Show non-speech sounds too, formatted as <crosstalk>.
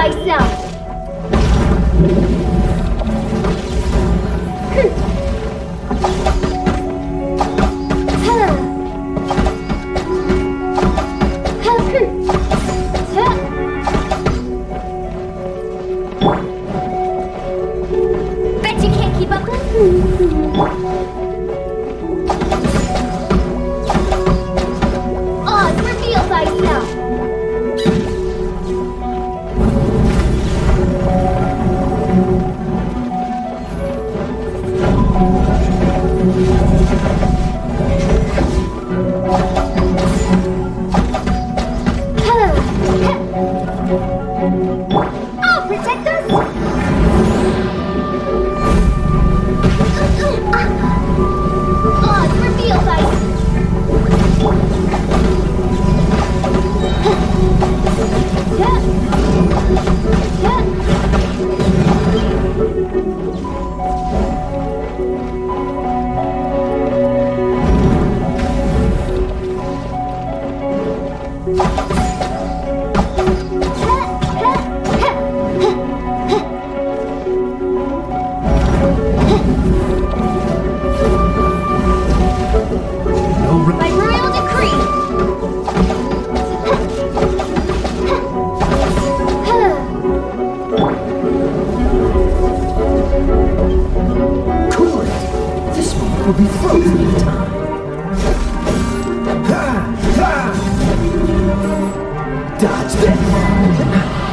thyself! <laughs> Bet you can't keep up. Oz, I'll protect us! Oh, Reveal thyself! Will be frozen in time. Dodge that.